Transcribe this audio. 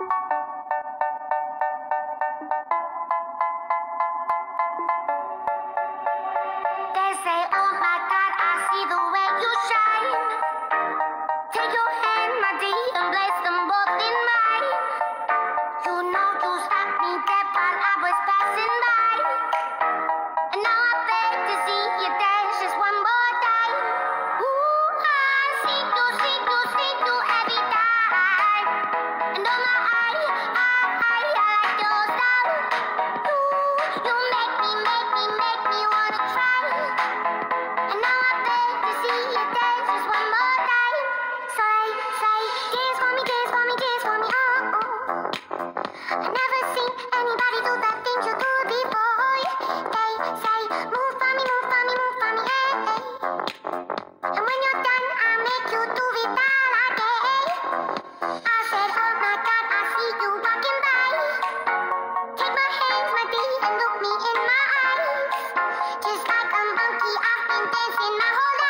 you Never seen anybody do that thing you do before. They say, move for me, move for me, move for me, hey, hey. And when you're done, I'll make you do it all again. I said, oh my god, I see you walking by. Take my hands, my D, and look me in my eyes. Just like a monkey, I've been dancing my whole life.